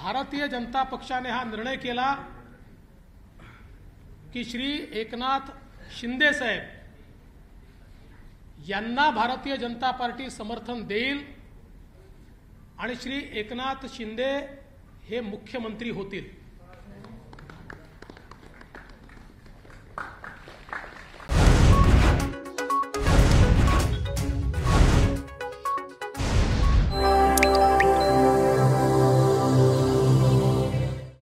भारतीय जनता पक्षाने हा निर्णय केला की श्री एकनाथ शिंदे साहेब यांना भारतीय जनता पार्टी समर्थन देईल आणि श्री एकनाथ शिंदे हे मुख्यमंत्री होतील.